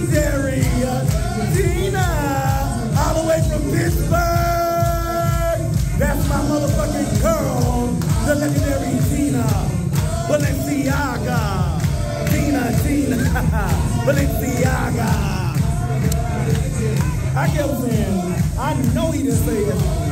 Legendary Dena, all the way from Pittsburgh. That's my motherfucking girl, the legendary Dena Balenciaga. Dena, Dena, Balenciaga. I kept saying, I know he didn't say it.